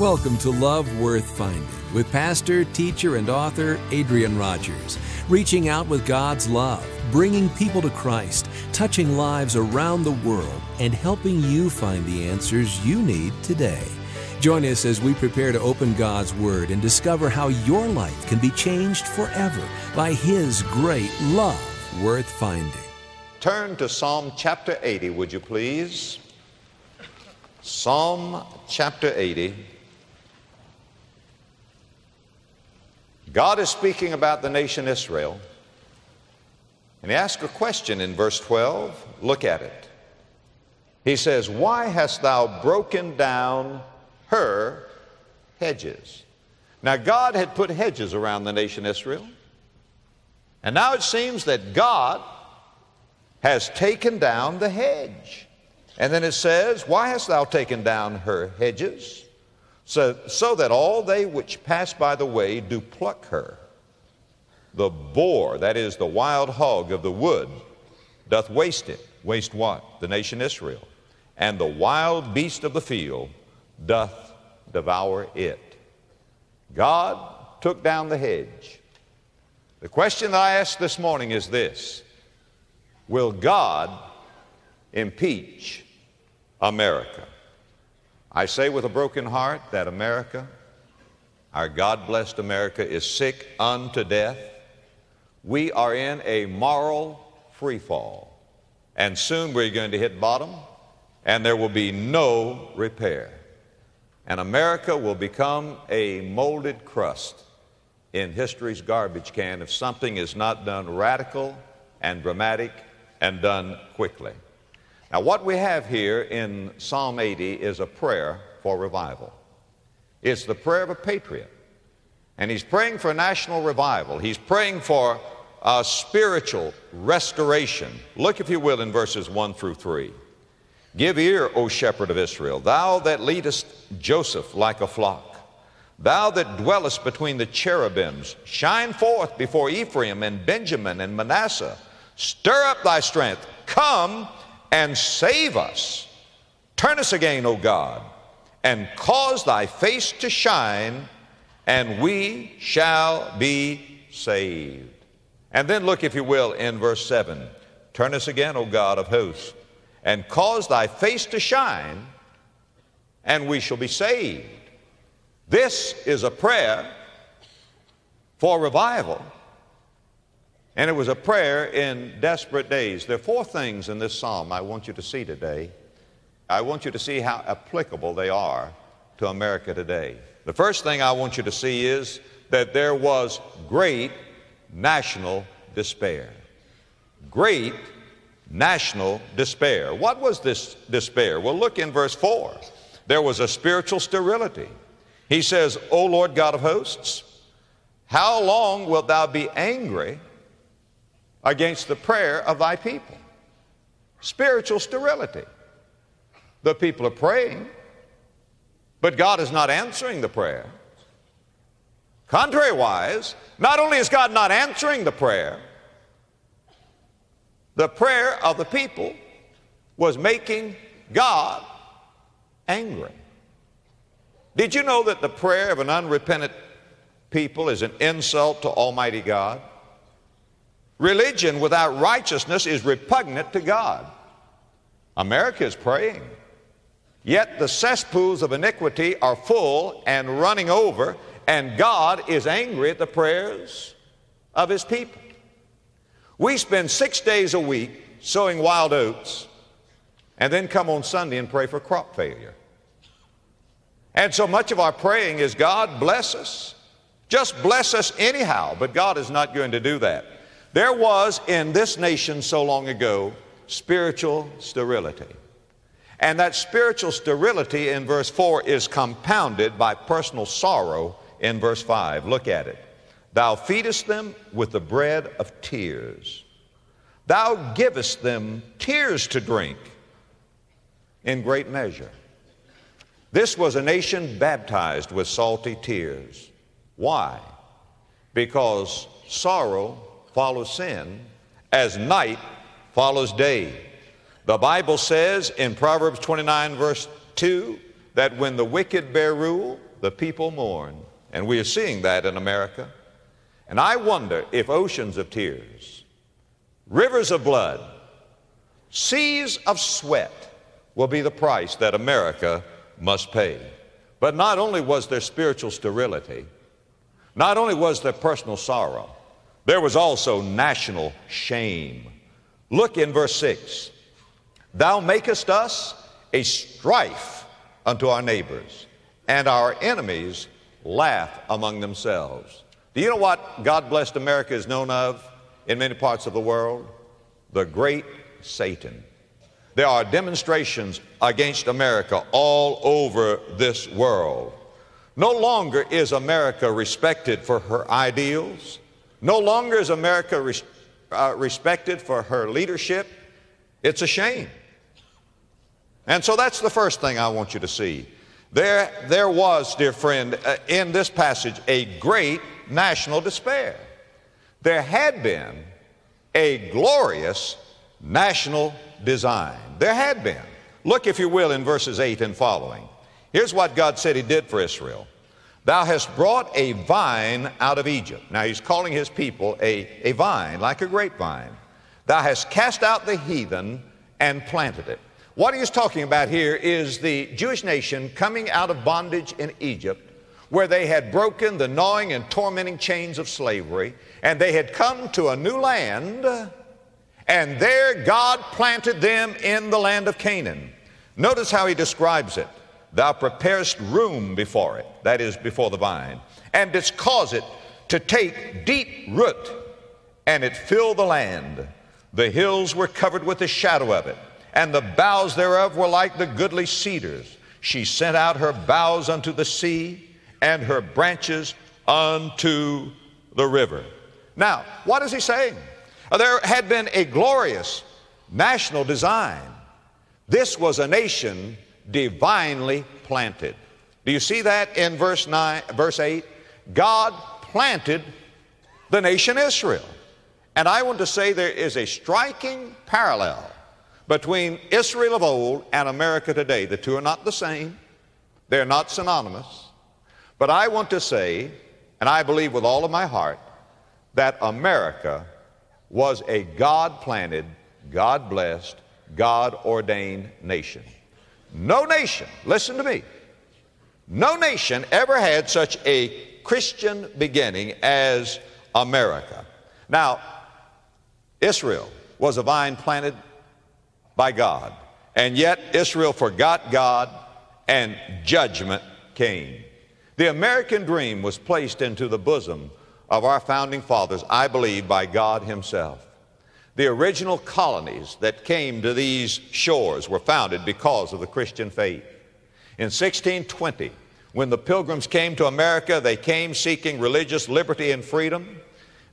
Welcome to Love Worth Finding with pastor, teacher, and author Adrian Rogers, reaching out with God's love, bringing people to Christ, touching lives around the world, and helping you find the answers you need today. Join us as we prepare to open God's Word and discover how your life can be changed forever by His great love worth finding. Turn to Psalm chapter 80, would you please? Psalm chapter 80. God is speaking about the nation Israel. And he asks a question in verse 12. Look at it. He says, Why hast thou broken down her hedges? Now, God had put hedges around the nation Israel. And now it seems that God has taken down the hedge. And then it says, Why hast thou taken down her hedges? So, so that all they which pass by the way do pluck her. The boar, that is the wild hog of the wood, doth waste it. Waste what? The nation Israel. And the wild beast of the field doth devour it. God took down the hedge. The question that I ask this morning is this Will God impeach America? I say with a broken heart that America, our God blessed America, is sick unto death. We are in a moral free fall. And soon we're going to hit bottom, and there will be no repair. And America will become a molded crust in history's garbage can if something is not done radical and dramatic and done quickly. Now, what we have here in Psalm 80 is a prayer for revival. It's the prayer of a patriot. And he's praying for national revival. He's praying for a spiritual restoration. Look, if you will, in verses 1 through 3. Give ear, O shepherd of Israel, thou that leadest Joseph like a flock. Thou that dwellest between the cherubims, shine forth before Ephraim and Benjamin and Manasseh. Stir up thy strength. Come and save us. Turn us again, O God, and cause thy face to shine, and we shall be saved. And then look, if you will, in verse 7 Turn us again, O God of hosts, and cause thy face to shine, and we shall be saved. This is a prayer for revival and it was a prayer in desperate days. There are four things in this psalm I want you to see today. I want you to see how applicable they are to America today. The first thing I want you to see is that there was great national despair. Great national despair. What was this despair? Well, look in verse 4. There was a spiritual sterility. He says, O Lord God of hosts, how long wilt thou be angry against the prayer of thy people. Spiritual sterility. The people are praying, but God is not answering the prayer. Contrariwise, not only is God not answering the prayer, the prayer of the people was making God angry. Did you know that the prayer of an unrepentant people is an insult to Almighty God? Religion without righteousness is repugnant to God. America is praying. Yet the cesspools of iniquity are full and running over, and God is angry at the prayers of His people. We spend six days a week sowing wild oats and then come on Sunday and pray for crop failure. And so much of our praying is God bless us. Just bless us anyhow, but God is not going to do that. There was in this nation so long ago spiritual sterility. And that spiritual sterility in verse 4 is compounded by personal sorrow in verse 5. Look at it. Thou feedest them with the bread of tears. Thou givest them tears to drink in great measure. This was a nation baptized with salty tears. Why? Because sorrow follows sin as night follows day. The Bible says in Proverbs 29, verse 2, that when the wicked bear rule, the people mourn. And we are seeing that in America. And I wonder if oceans of tears, rivers of blood, seas of sweat will be the price that America must pay. But not only was there spiritual sterility, not only was there personal sorrow, there was also national shame. Look in verse 6 Thou makest us a strife unto our neighbors, and our enemies laugh among themselves. Do you know what God blessed America is known of in many parts of the world? The great Satan. There are demonstrations against America all over this world. No longer is America respected for her ideals. No longer is America res- uh, respected for her leadership. It's a shame. And so that's the first thing I want you to see. There, there was, dear friend, uh, in this passage, a great national despair. There had been a glorious national design. There had been. Look, if you will, in verses 8 and following. Here's what God said He did for Israel Thou hast brought a vine out of Egypt. Now He's calling His people a, a vine, like a grapevine. Thou hast cast out the heathen and planted it. What He's talking about here is the Jewish nation coming out of bondage in Egypt where they had broken the gnawing and tormenting chains of slavery, and they had come to a new land and there God planted them in the land of Canaan. Notice how he describes it. Thou preparest room before it, that is, before the vine, and didst cause it to take deep root, and it filled the land. The hills were covered with the shadow of it, and the boughs thereof were like the goodly cedars. She sent out her boughs unto the sea, and her branches unto the river. Now, what is he saying? Uh, there had been a glorious national design. This was a nation divinely planted. Do you see that in verse 9, verse 8? God planted the nation Israel. And I want to say there is a striking parallel between Israel of old and America today. The two are not the same, they're not synonymous. But I want to say, and I believe with all of my heart, that America was a God planted, God blessed, God ordained nation. No nation, listen to me, no nation ever had such a Christian beginning as America. Now, Israel was a vine planted by God, and yet Israel forgot God and judgment came. The American dream was placed into the bosom of our founding fathers, I believe, by God Himself. The original colonies that came to these shores were founded because of the Christian faith. In 1620, when the pilgrims came to America, they came seeking religious liberty and freedom.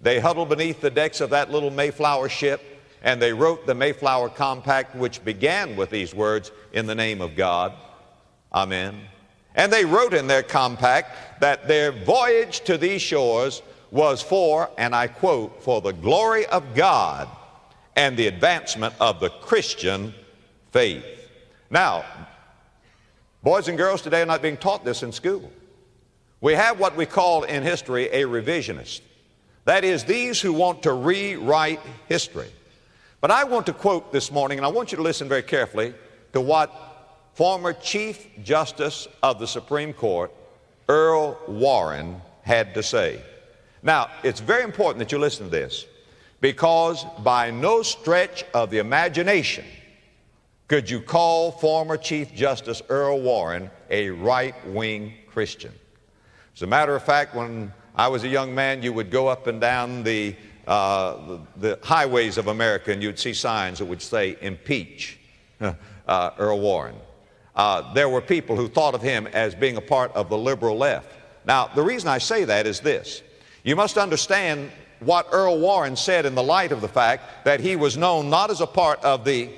They huddled beneath the decks of that little Mayflower ship and they wrote the Mayflower Compact, which began with these words, In the name of God. Amen. And they wrote in their compact that their voyage to these shores was for, and I quote, for the glory of God and the advancement of the Christian faith. Now, boys and girls today are not being taught this in school. We have what we call in history a revisionist. That is, these who want to rewrite history. But I want to quote this morning, and I want you to listen very carefully to what former Chief Justice of the Supreme Court, Earl Warren, had to say. Now, it's very important that you listen to this because by no stretch of the imagination could you call former Chief Justice Earl Warren a right wing Christian. As a matter of fact, when I was a young man, you would go up and down the, uh, the, the, highways of America and you'd see signs that would say, impeach uh, Earl Warren. Uh, there were people who thought of him as being a part of the liberal left. Now, the reason I say that is this you must understand what Earl Warren said in the light of the fact that he was known not as a part of the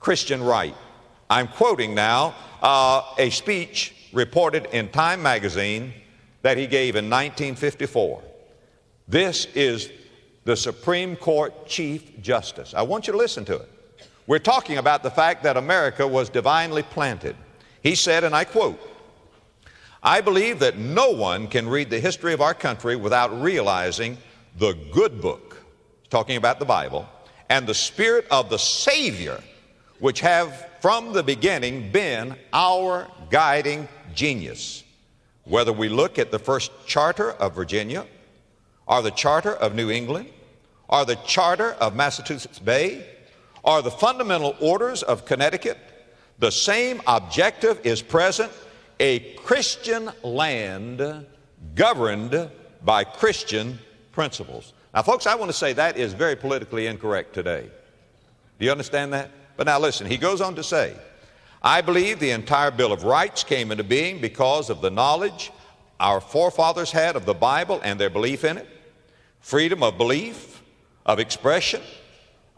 Christian right. I'm quoting now uh, a speech reported in Time magazine that he gave in 1954. This is the Supreme Court Chief Justice. I want you to listen to it. We're talking about the fact that America was divinely planted. He said, and I quote, I believe that no one can read the history of our country without realizing the good book, talking about the Bible, and the spirit of the Savior, which have from the beginning been our guiding genius. Whether we look at the first charter of Virginia, or the charter of New England, or the charter of Massachusetts Bay, or the fundamental orders of Connecticut, the same objective is present a Christian land governed by Christian principles. Now, folks, I want to say that is very politically incorrect today. Do you understand that? But now listen, he goes on to say, I believe the entire Bill of Rights came into being because of the knowledge our forefathers had of the Bible and their belief in it, freedom of belief, of expression,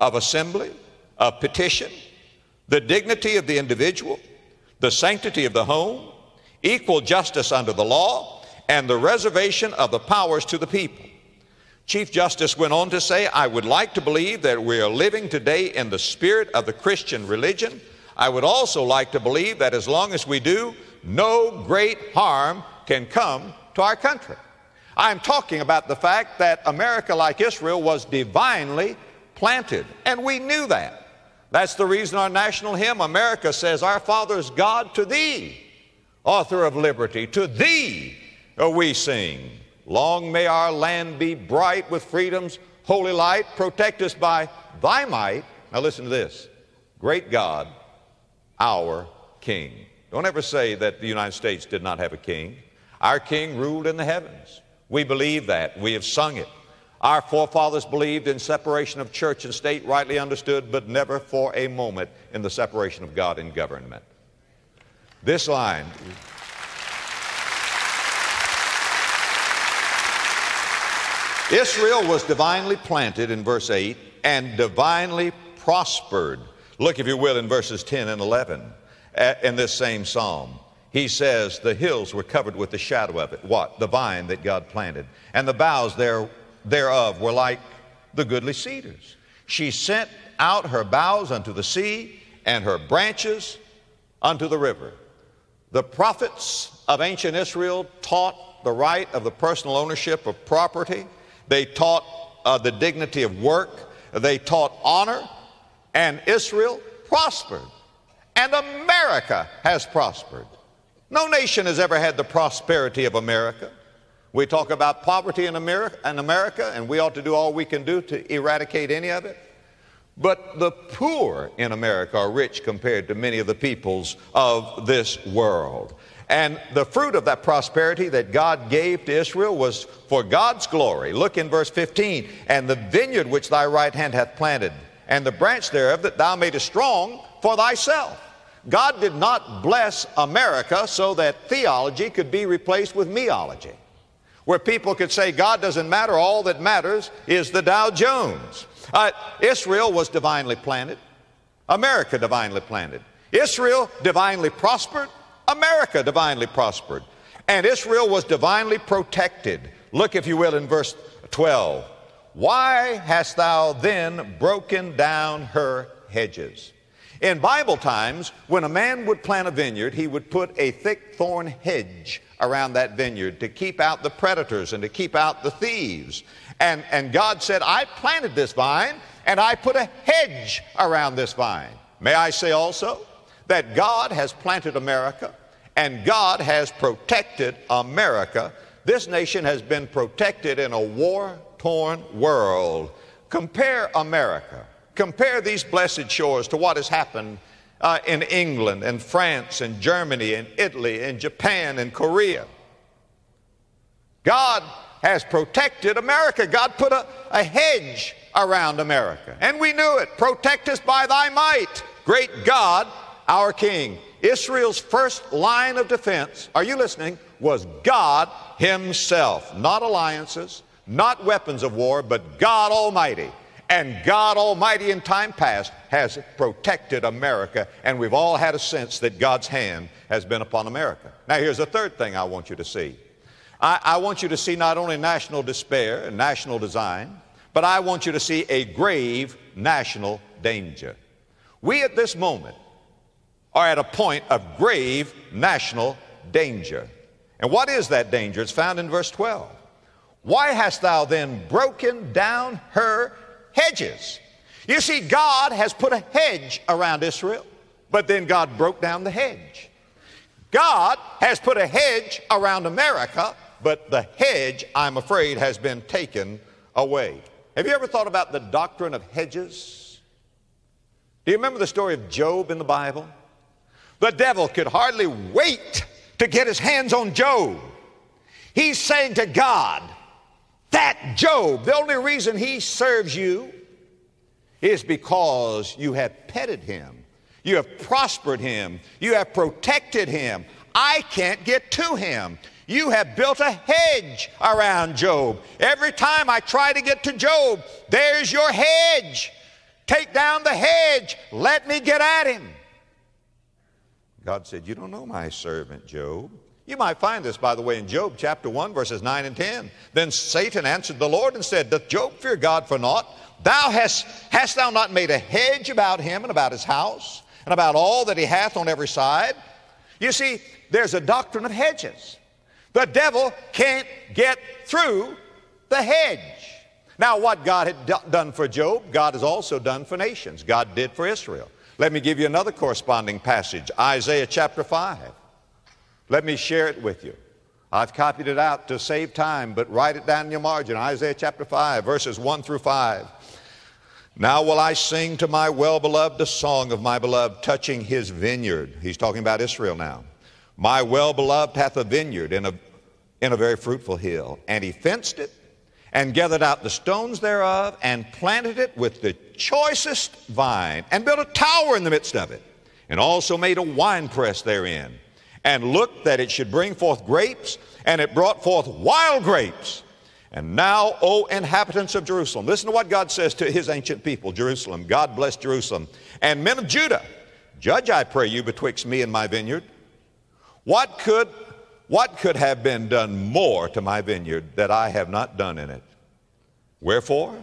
of assembly, of petition, the dignity of the individual, the sanctity of the home, equal justice under the law, and the reservation of the powers to the people. Chief Justice went on to say, I would like to believe that we are living today in the spirit of the Christian religion. I would also like to believe that as long as we do, no great harm can come to our country. I'm talking about the fact that America, like Israel, was divinely planted, and we knew that. That's the reason our national hymn, America, says, Our Father's God to thee author of liberty, to thee we sing. Long may our land be bright with freedom's holy light. Protect us by thy might. Now listen to this. Great God, our King. Don't ever say that the United States did not have a king. Our king ruled in the heavens. We believe that. We have sung it. Our forefathers believed in separation of church and state, rightly understood, but never for a moment in the separation of God and government. This line. Israel was divinely planted in verse 8 and divinely prospered. Look, if you will, in verses 10 and 11 in this same psalm. He says, The hills were covered with the shadow of it. What? The vine that God planted. And the boughs there, thereof were like the goodly cedars. She sent out her boughs unto the sea and her branches unto the river. The prophets of ancient Israel taught the right of the personal ownership of property. They taught uh, the dignity of work. They taught honor. And Israel prospered. And America has prospered. No nation has ever had the prosperity of America. We talk about poverty in America, in America, and we ought to do all we can do to eradicate any of it. But the poor in America are rich compared to many of the peoples of this world. And the fruit of that prosperity that God gave to Israel was for God's glory. Look in verse 15. And the vineyard which thy right hand hath planted, and the branch thereof that thou madest strong for thyself. God did not bless America so that theology could be replaced with meology, where people could say God doesn't matter, all that matters is the Dow Jones. Uh, Israel was divinely planted. America divinely planted. Israel divinely prospered. America divinely prospered. And Israel was divinely protected. Look, if you will, in verse 12. Why hast thou then broken down her hedges? In Bible times, when a man would plant a vineyard, he would put a thick thorn hedge around that vineyard to keep out the predators and to keep out the thieves. And, and God said, I planted this vine and I put a hedge around this vine. May I say also that God has planted America and God has protected America. This nation has been protected in a war torn world. Compare America, compare these blessed shores to what has happened uh, in England and France and Germany and Italy and Japan and Korea. God has protected America. God put a, a hedge around America. And we knew it. Protect us by thy might, great God, our King. Israel's first line of defense, are you listening, was God Himself. Not alliances, not weapons of war, but God Almighty. And God Almighty in time past has protected America, and we've all had a sense that God's hand has been upon America. Now, here's the third thing I want you to see. I, I want you to see not only national despair and national design, but I want you to see a grave national danger. We at this moment are at a point of grave national danger. And what is that danger? It's found in verse 12. Why hast thou then broken down her hedges? You see, God has put a hedge around Israel, but then God broke down the hedge. God has put a hedge around America, but the hedge, I'm afraid, has been taken away. Have you ever thought about the doctrine of hedges? Do you remember the story of Job in the Bible? The devil could hardly wait to get his hands on Job. He's saying to God, that Job, the only reason he serves you is because you have petted him, you have prospered him, you have protected him. I can't get to him. You have built a hedge around Job. Every time I try to get to Job, there's your hedge. Take down the hedge. Let me get at him. God said, You don't know my servant Job. You might find this, by the way, in Job chapter 1, verses 9 and 10. Then Satan answered the Lord and said, Doth Job fear God for naught? Thou hast, hast thou not made a hedge about him and about his house and about all that he hath on every side? You see, there's a doctrine of hedges. The devil can't get through the hedge. Now, what God had d- done for Job, God has also done for nations. God did for Israel. Let me give you another corresponding passage Isaiah chapter 5. Let me share it with you. I've copied it out to save time, but write it down in your margin. Isaiah chapter 5, verses 1 through 5. Now will I sing to my well beloved a song of my beloved touching his vineyard. He's talking about Israel now. My well beloved hath a vineyard in a, in a very fruitful hill, and he fenced it and gathered out the stones thereof and planted it with the choicest vine and built a tower in the midst of it and also made a winepress therein and looked that it should bring forth grapes and it brought forth wild grapes. And now o inhabitants of jerusalem listen to what god says to his ancient people jerusalem. God bless jerusalem. And men of judah judge i pray you betwixt me and my vineyard. What could what could have been done more to my vineyard that I have not done in it? Wherefore,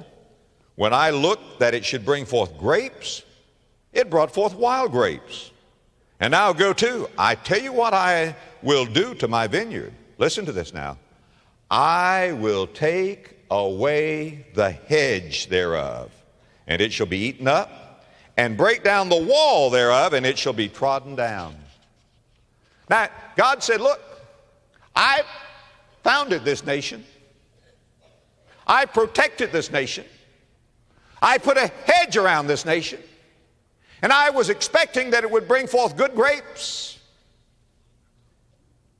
when I looked that it should bring forth grapes, it brought forth wild grapes. And now go to, I tell you what I will do to my vineyard. Listen to this now. I will take away the hedge thereof, and it shall be eaten up, and break down the wall thereof, and it shall be trodden down. Now, God said, Look, I founded this nation. I protected this nation. I put a hedge around this nation. And I was expecting that it would bring forth good grapes.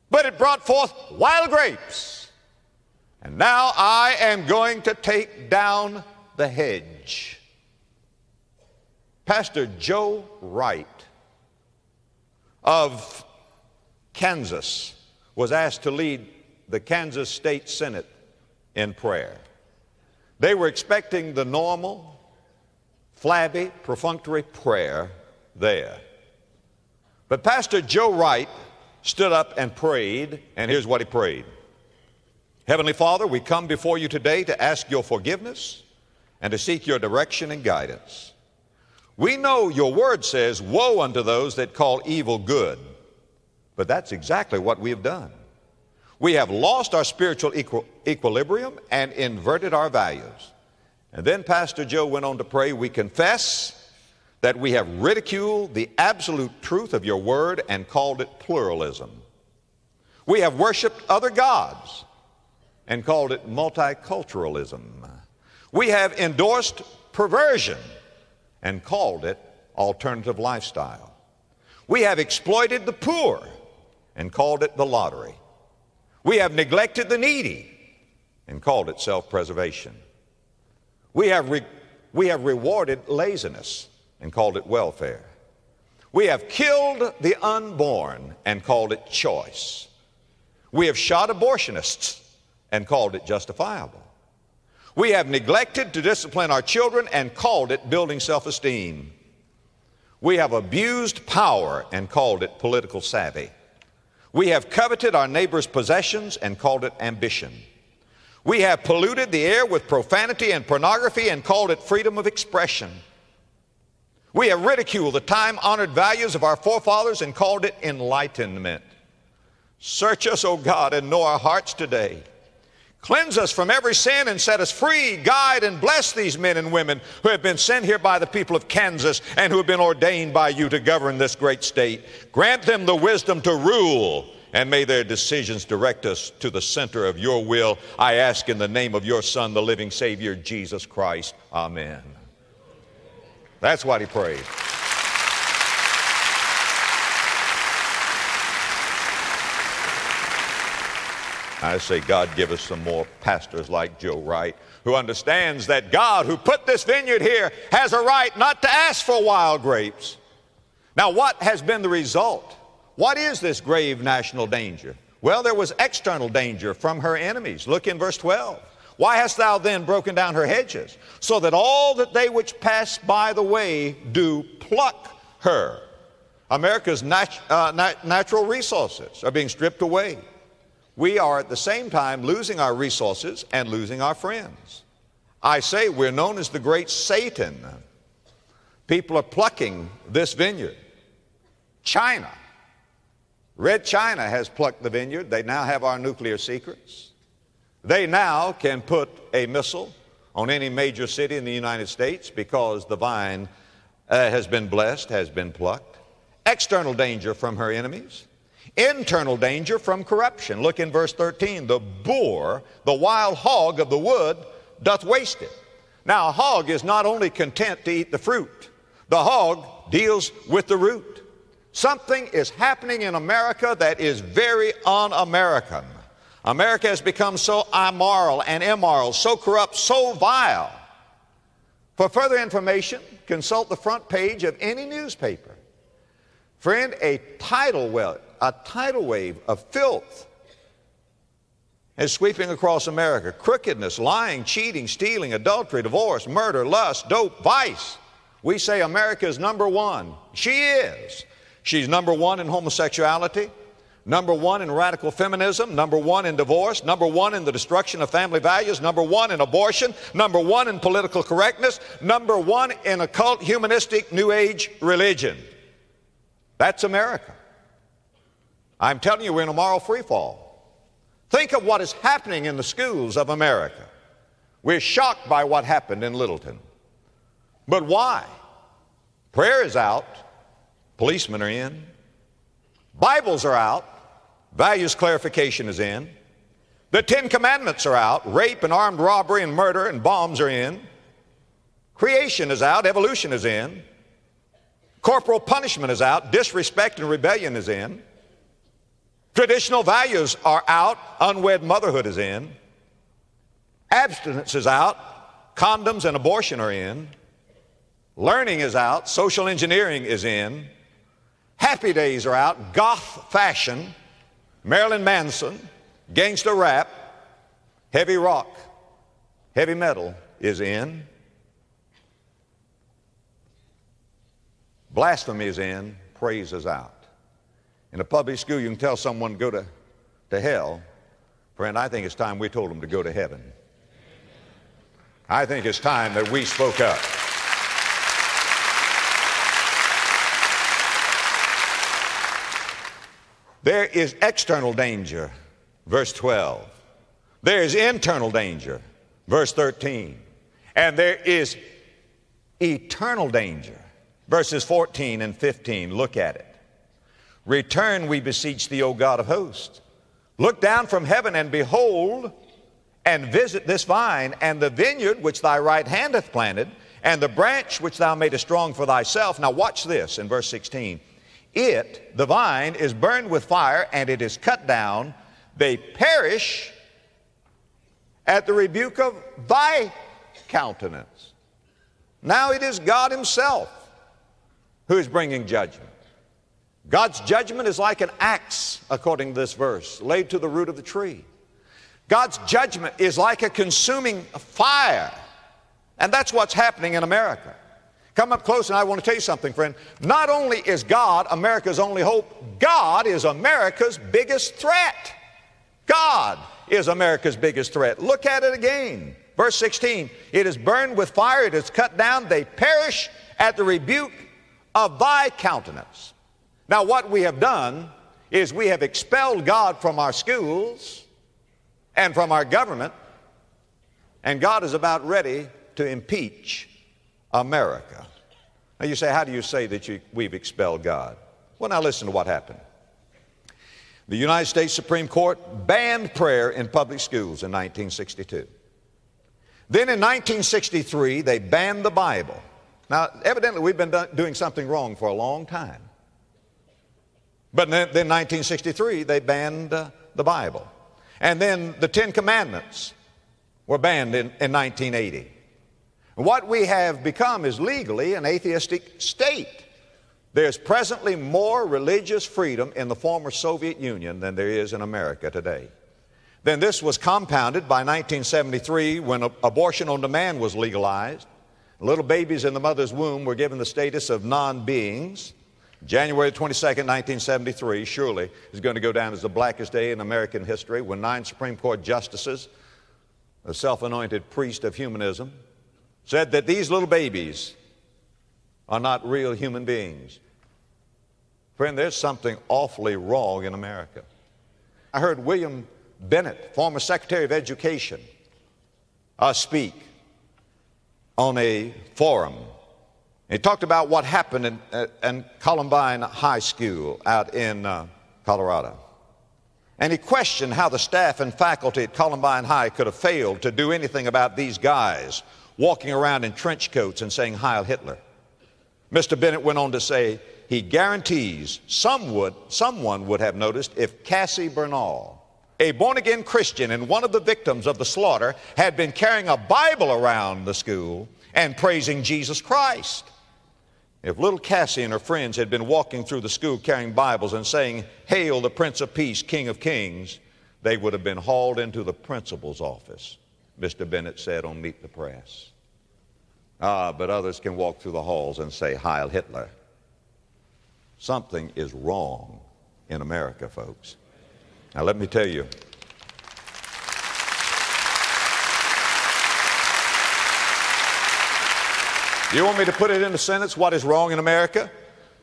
But it brought forth wild grapes. And now I am going to take down the hedge. Pastor Joe Wright of Kansas was asked to lead the Kansas State Senate in prayer. They were expecting the normal, flabby, perfunctory prayer there. But Pastor Joe Wright stood up and prayed, and here's what he prayed Heavenly Father, we come before you today to ask your forgiveness and to seek your direction and guidance. We know your word says, Woe unto those that call evil good but that's exactly what we have done. We have lost our spiritual equi- equilibrium and inverted our values. And then Pastor Joe went on to pray, We confess that we have ridiculed the absolute truth of your word and called it pluralism. We have worshiped other gods and called it multiculturalism. We have endorsed perversion and called it alternative lifestyle. We have exploited the poor and called it the lottery. We have neglected the needy and called it self preservation. We have, we have rewarded laziness and called it welfare. We have killed the unborn and called it choice. We have shot abortionists and called it justifiable. We have neglected to discipline our children and called it building self esteem. We have abused power and called it political savvy. We have coveted our neighbor's possessions and called it ambition. We have polluted the air with profanity and pornography and called it freedom of expression. We have ridiculed the time honored values of our forefathers and called it enlightenment. Search us, O God, and know our hearts today. Cleanse us from every sin and set us free. Guide and bless these men and women who have been sent here by the people of Kansas and who have been ordained by you to govern this great state. Grant them the wisdom to rule and may their decisions direct us to the center of your will. I ask in the name of your Son, the living Savior, Jesus Christ. Amen. That's what he prayed. I say, God, give us some more pastors like Joe Wright who understands that God, who put this vineyard here, has a right not to ask for wild grapes. Now, what has been the result? What is this grave national danger? Well, there was external danger from her enemies. Look in verse 12. Why hast thou then broken down her hedges, so that all that they which pass by the way do pluck her? America's nat- uh, nat- natural resources are being stripped away we are at the same time losing our resources and losing our friends. I say we're known as the great Satan. People are plucking this vineyard. China, Red China has plucked the vineyard. They now have our nuclear secrets. They now can put a missile on any major city in the United States because the vine uh, has been blessed, has been plucked. External danger from her enemies. Internal danger from corruption. Look in verse 13. The boar, the wild hog of the wood, doth waste it. Now, a hog is not only content to eat the fruit, the hog deals with the root. Something is happening in America that is very un American. America has become so immoral and immoral, so corrupt, so vile. For further information, consult the front page of any newspaper. Friend, a tidal wave, a tidal wave of filth is sweeping across America. Crookedness, lying, cheating, stealing, adultery, divorce, murder, lust, dope, vice. We say America is number one. She is. She's number one in homosexuality, number one in radical feminism, number one in divorce, number one in the destruction of family values, number one in abortion, number one in political correctness, number one in occult, humanistic, New Age religion. That's America. I'm telling you, we're in a moral free fall. Think of what is happening in the schools of America. We're shocked by what happened in Littleton. But why? Prayer is out, policemen are in, Bibles are out, values clarification is in, the Ten Commandments are out, rape and armed robbery and murder and bombs are in, creation is out, evolution is in, corporal punishment is out, disrespect and rebellion is in. Traditional values are out, unwed motherhood is in, abstinence is out, condoms and abortion are in, learning is out, social engineering is in, happy days are out, goth fashion, Marilyn Manson, gangster rap, heavy rock, heavy metal is in, blasphemy is in, praise is out. In a public school, you can tell someone to go to, to hell. Friend, I think it's time we told them to go to heaven. I think it's time that we spoke up. There is external danger, verse 12. There is internal danger, verse 13. And there is eternal danger, verses 14 and 15. Look at it. Return, we beseech thee, O God of hosts. Look down from heaven and behold, and visit this vine, and the vineyard which thy right hand hath planted, and the branch which thou madest strong for thyself. Now, watch this in verse 16. It, the vine, is burned with fire, and it is cut down. They perish at the rebuke of thy countenance. Now it is God Himself who is bringing judgment. God's judgment is like an axe, according to this verse, laid to the root of the tree. God's judgment is like a consuming fire. And that's what's happening in America. Come up close and I want to tell you something, friend. Not only is God America's only hope, God is America's biggest threat. God is America's biggest threat. Look at it again. Verse 16 It is burned with fire, it is cut down, they perish at the rebuke of thy countenance. Now, what we have done is we have expelled God from our schools and from our government, and God is about ready to impeach America. Now, you say, how do you say that you, we've expelled God? Well, now listen to what happened. The United States Supreme Court banned prayer in public schools in 1962. Then in 1963, they banned the Bible. Now, evidently, we've been doing something wrong for a long time. But then, in 1963, they banned uh, the Bible. And then the Ten Commandments were banned in, in 1980. What we have become is legally an atheistic state. There's presently more religious freedom in the former Soviet Union than there is in America today. Then this was compounded by 1973 when abortion on demand was legalized. Little babies in the mother's womb were given the status of non beings. January 22nd, 1973, surely is going to go down as the blackest day in American history when nine Supreme Court justices, a self anointed priest of humanism, said that these little babies are not real human beings. Friend, there's something awfully wrong in America. I heard William Bennett, former Secretary of Education, uh, speak on a forum. He talked about what happened in, uh, in Columbine High School out in uh, Colorado. And he questioned how the staff and faculty at Columbine High could have failed to do anything about these guys walking around in trench coats and saying Heil Hitler. Mr. Bennett went on to say he guarantees some would, someone would have noticed if Cassie Bernall, a born again Christian and one of the victims of the slaughter, had been carrying a Bible around the school and praising Jesus Christ. If little Cassie and her friends had been walking through the school carrying Bibles and saying, Hail the Prince of Peace, King of Kings, they would have been hauled into the principal's office, Mr. Bennett said on Meet the Press. Ah, but others can walk through the halls and say, Heil Hitler. Something is wrong in America, folks. Now, let me tell you. You want me to put it in a sentence? What is wrong in America?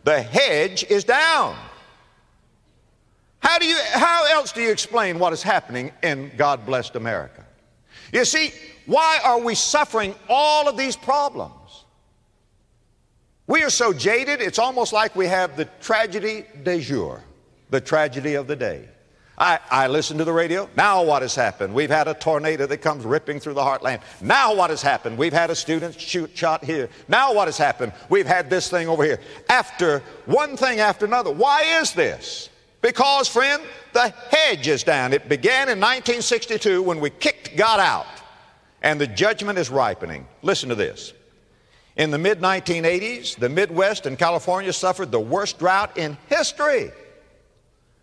The hedge is down. How, do you, how else do you explain what is happening in God blessed America? You see, why are we suffering all of these problems? We are so jaded, it's almost like we have the tragedy de jour, the tragedy of the day. I, I listen to the radio. Now what has happened? We've had a tornado that comes ripping through the heartland. Now what has happened? We've had a student shoot shot here. Now what has happened? We've had this thing over here. After one thing after another. Why is this? Because, friend, the hedge is down. It began in 1962 when we kicked God out, and the judgment is ripening. Listen to this. In the mid 1980s, the Midwest and California suffered the worst drought in history.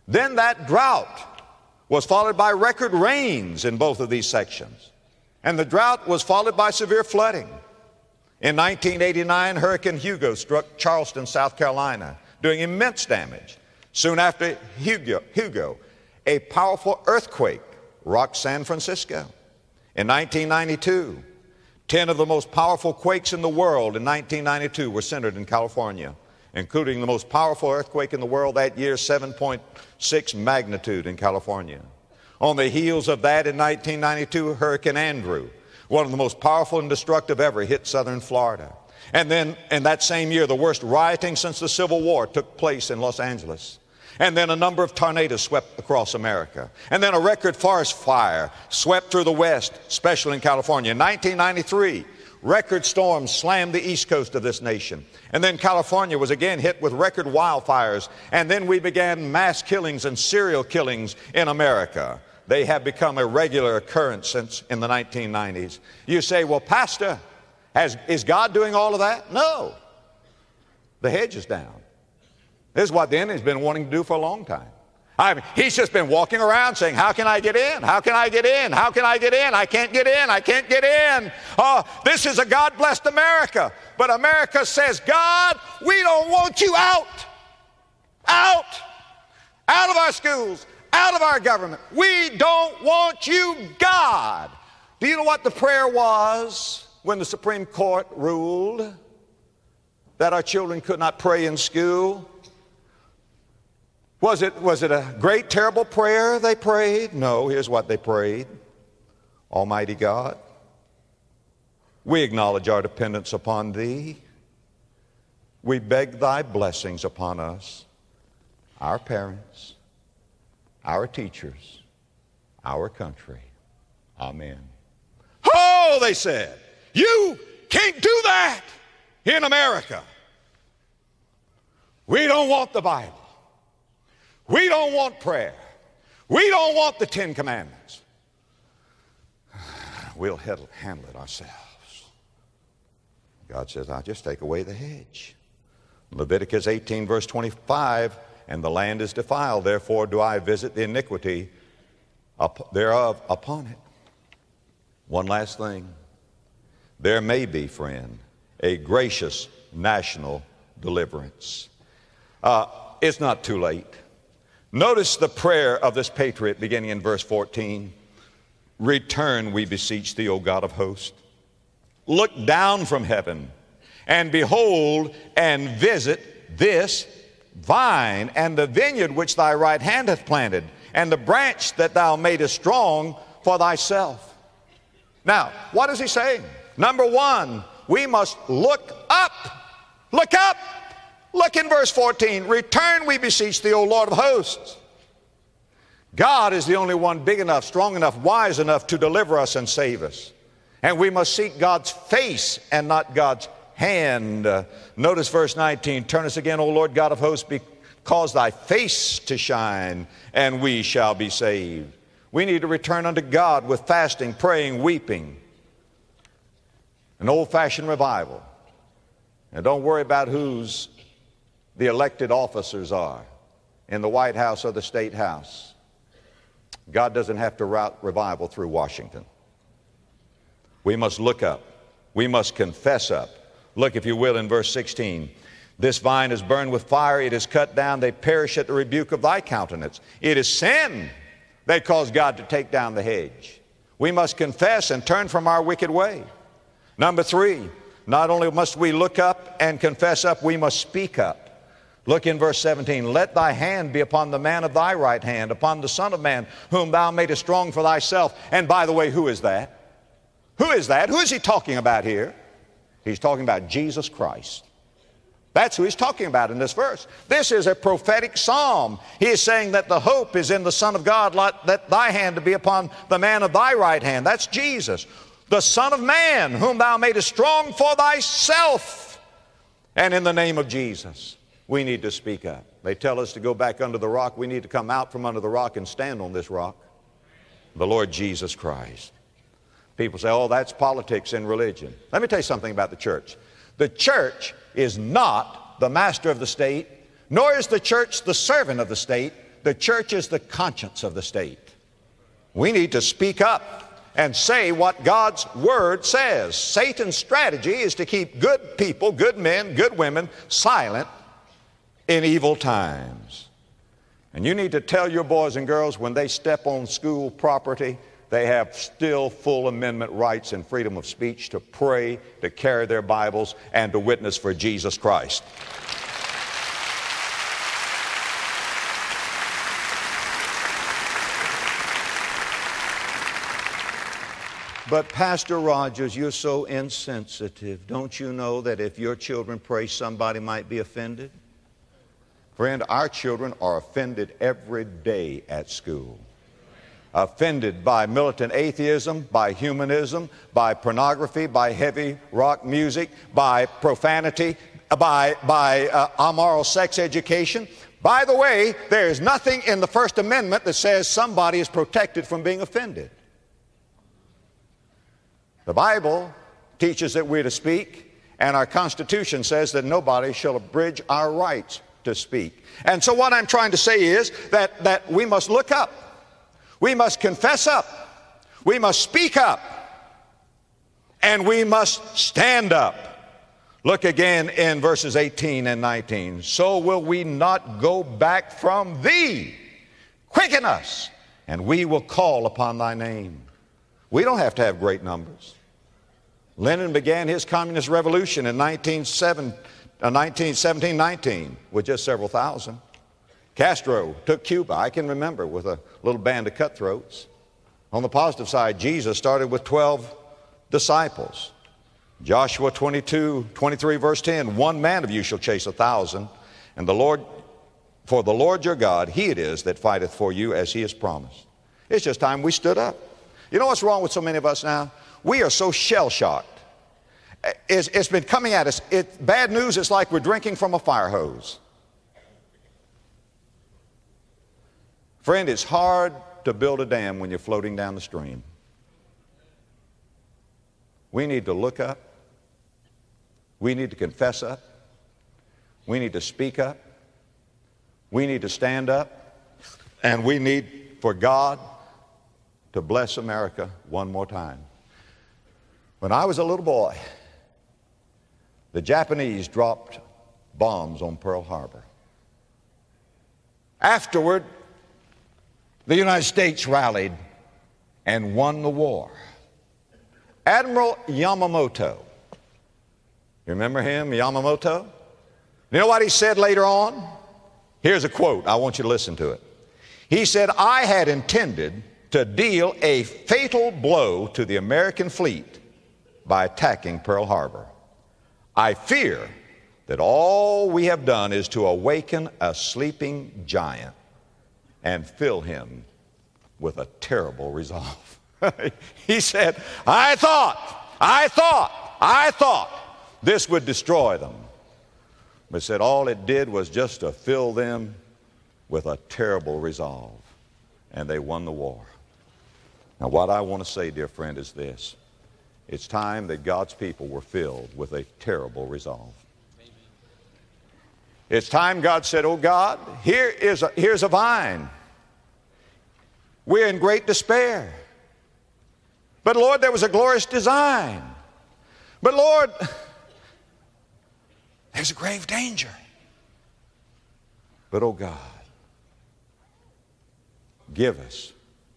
Then that drought was followed by record rains in both of these sections. And the drought was followed by severe flooding. In 1989, Hurricane Hugo struck Charleston, South Carolina, doing immense damage. Soon after Hugo, Hugo a powerful earthquake rocked San Francisco. In 1992, 10 of the most powerful quakes in the world in 1992 were centered in California, including the most powerful earthquake in the world that year, 7.6 magnitude in California. On the heels of that, in 1992, Hurricane Andrew, one of the most powerful and destructive ever, hit southern Florida. And then in that same year, the worst rioting since the Civil War took place in Los Angeles. And then a number of tornadoes swept across America. And then a record forest fire swept through the West, especially in California. In 1993, record storms slammed the east coast of this nation. And then California was again hit with record wildfires. And then we began mass killings and serial killings in America. They have become a regular occurrence since in the 1990s. You say, well, Pastor, has, is God doing all of that? No. The hedge is down. This is what the enemy's been wanting to do for a long time. I mean, he's just been walking around saying, How can I get in? How can I get in? How can I get in? I can't get in. I can't get in. Oh, this is a God blessed America. But America says, God, we don't want you out. Out. Out of our schools. Out of our government. We don't want you, God. Do you know what the prayer was when the Supreme Court ruled? that our children could not pray in school? Was it, was it a great, terrible prayer they prayed? No, here's what they prayed Almighty God, we acknowledge our dependence upon Thee. We beg Thy blessings upon us, our parents, our teachers, our country. Amen. Oh, they said, you can't do that in America. We don't want the Bible. We don't want prayer. We don't want the Ten Commandments. We'll handle it ourselves. God says, I'll just take away the hedge. Leviticus 18, verse 25, and the land is defiled, therefore do I visit the iniquity thereof upon it. One last thing. There may be, friend, a gracious national deliverance. Uh, it's not too late. Notice the prayer of this patriot beginning in verse 14. Return, we beseech thee, O God of hosts. Look down from heaven and behold and visit this vine and the vineyard which thy right hand hath planted and the branch that thou madest strong for thyself. Now, what is he saying? Number one, we must look up. Look up. Look in verse 14. Return, we beseech thee, O Lord of hosts. God is the only one big enough, strong enough, wise enough to deliver us and save us. And we must seek God's face and not God's hand. Uh, notice verse 19 Turn us again, O Lord God of hosts, cause thy face to shine, and we shall be saved. We need to return unto God with fasting, praying, weeping. An old fashioned revival. And don't worry about whose the elected officers are in the White House or the State House. God doesn't have to route revival through Washington. We must look up. We must confess up. Look, if you will, in verse 16. This vine is burned with fire, it is cut down, they perish at the rebuke of thy countenance. It is sin that caused God to take down the hedge. We must confess and turn from our wicked way. Number three, not only must we look up and confess up, we must speak up. Look in verse 17. Let thy hand be upon the man of thy right hand, upon the Son of Man, whom thou madest strong for thyself. And by the way, who is that? Who is that? Who is he talking about here? He's talking about Jesus Christ. That's who he's talking about in this verse. This is a prophetic psalm. He is saying that the hope is in the Son of God, let thy hand to be upon the man of thy right hand. That's Jesus. The Son of Man, whom thou madest strong for thyself. And in the name of Jesus we need to speak up. They tell us to go back under the rock. We need to come out from under the rock and stand on this rock. The Lord Jesus Christ. People say, oh, that's politics and religion. Let me tell you something about the church. The church is not the master of the state, nor is the church the servant of the state. The church is the conscience of the state. We need to speak up and say what God's Word says. Satan's strategy is to keep good people, good men, good women silent in evil times. And you need to tell your boys and girls when they step on school property, they have still full amendment rights and freedom of speech to pray, to carry their Bibles, and to witness for Jesus Christ. But, Pastor Rogers, you're so insensitive. Don't you know that if your children pray, somebody might be offended? Friend, our children are offended every day at school. Offended by militant atheism, by humanism, by pornography, by heavy rock music, by profanity, by, by uh, amoral sex education. By the way, there is nothing in the First Amendment that says somebody is protected from being offended. The Bible teaches that we're to speak, and our Constitution says that nobody shall abridge our rights to speak. And so, what I'm trying to say is that, that we must look up, we must confess up, we must speak up, and we must stand up. Look again in verses 18 and 19. So will we not go back from thee. Quicken us, and we will call upon thy name. We don't have to have great numbers. Lenin began his communist revolution in 1917 uh, 19, 17, 19 with just several thousand. Castro took Cuba, I can remember, with a little band of cutthroats. On the positive side, Jesus started with 12 disciples. Joshua 22, 23, verse 10 One man of you shall chase a thousand, and the Lord, for the Lord your God, he it is that fighteth for you as he has promised. It's just time we stood up. You know what's wrong with so many of us now? We are so shell shocked. It's, it's been coming at us. It, bad news is like we're drinking from a fire hose. Friend, it's hard to build a dam when you're floating down the stream. We need to look up. We need to confess up. We need to speak up. We need to stand up. And we need for God to bless America one more time. When I was a little boy, the Japanese dropped bombs on Pearl Harbor. Afterward, the United States rallied and won the war. Admiral Yamamoto, you remember him, Yamamoto? You know what he said later on? Here's a quote. I want you to listen to it. He said, I had intended to deal a fatal blow to the American fleet by attacking Pearl Harbor. I fear that all we have done is to awaken a sleeping giant and fill him with a terrible resolve. he said, I thought, I thought, I thought this would destroy them. But said all it did was just to fill them with a terrible resolve. And they won the war. Now, what I want to say, dear friend, is this it's time that God's people were filled with a terrible resolve. It's time God said, Oh God, here is a, here's a vine. We're in great despair. But Lord, there was a glorious design. But Lord, there's a grave danger. But oh God, give us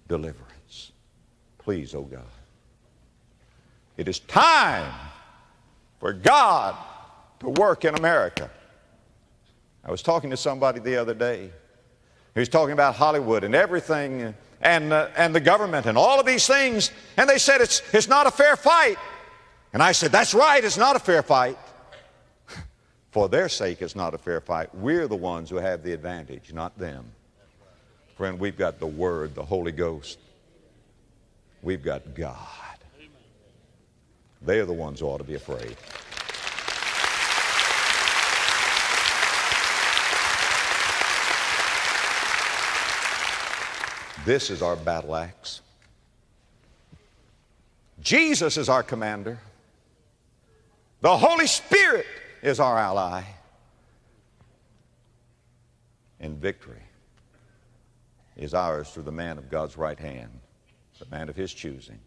deliverance. Please, oh God. It is time for God to work in America. I was talking to somebody the other day. He was talking about Hollywood and everything and, uh, and the government and all of these things. And they said it's, it's not a fair fight. And I said, That's right, it's not a fair fight. For their sake, it's not a fair fight. We're the ones who have the advantage, not them. Friend, we've got the Word, the Holy Ghost. We've got God. They're the ones who ought to be afraid. This is our battle axe. Jesus is our commander. The Holy Spirit is our ally. And victory is ours through the man of God's right hand, the man of his choosing,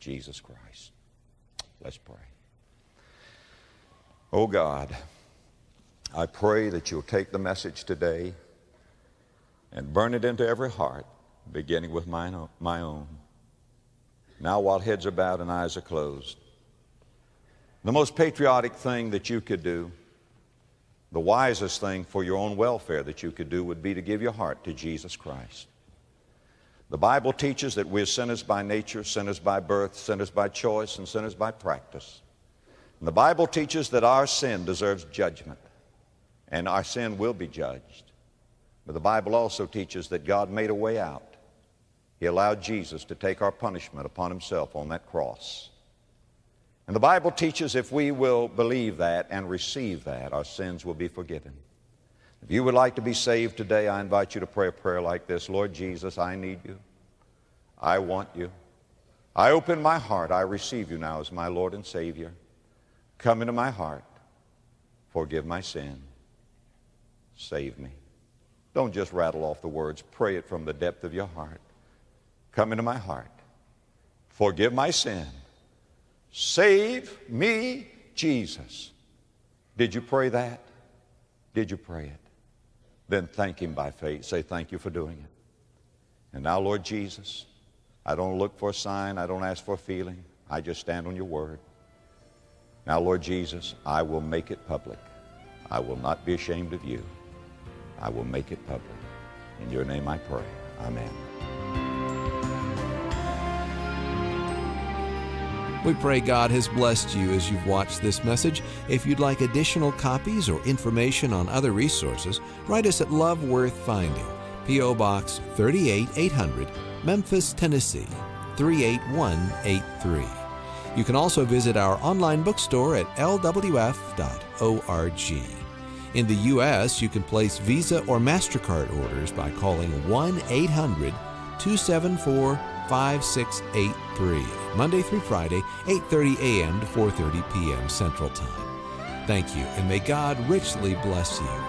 Jesus Christ. Let's pray. Oh God, I pray that you'll take the message today and burn it into every heart, beginning with mine, my own. Now, while heads are bowed and eyes are closed, the most patriotic thing that you could do, the wisest thing for your own welfare that you could do would be to give your heart to Jesus Christ. The Bible teaches that we're sinners by nature, sinners by birth, sinners by choice, and sinners by practice. And the Bible teaches that our sin deserves judgment, and our sin will be judged. But the Bible also teaches that God made a way out. He allowed Jesus to take our punishment upon himself on that cross. And the Bible teaches if we will believe that and receive that, our sins will be forgiven. If you would like to be saved today, I invite you to pray a prayer like this Lord Jesus, I need you. I want you. I open my heart. I receive you now as my Lord and Savior. Come into my heart. Forgive my sin. Save me. Don't just rattle off the words. Pray it from the depth of your heart. Come into my heart. Forgive my sin. Save me, Jesus. Did you pray that? Did you pray it? Then thank Him by faith. Say, Thank you for doing it. And now, Lord Jesus, I don't look for a sign, I don't ask for a feeling. I just stand on your word. Now, Lord Jesus, I will make it public. I will not be ashamed of you. I will make it public. In your name I pray. Amen. We pray God has blessed you as you've watched this message. If you'd like additional copies or information on other resources, write us at Love Worth Finding, P.O. Box 38800, Memphis, Tennessee 38183. You can also visit our online bookstore at lwf.org. In the U.S., you can place Visa or MasterCard orders by calling 1 800 274 5683, Monday through Friday, 8:30 a.m. to 4:30 p.m. Central Time. Thank you, and may God richly bless you.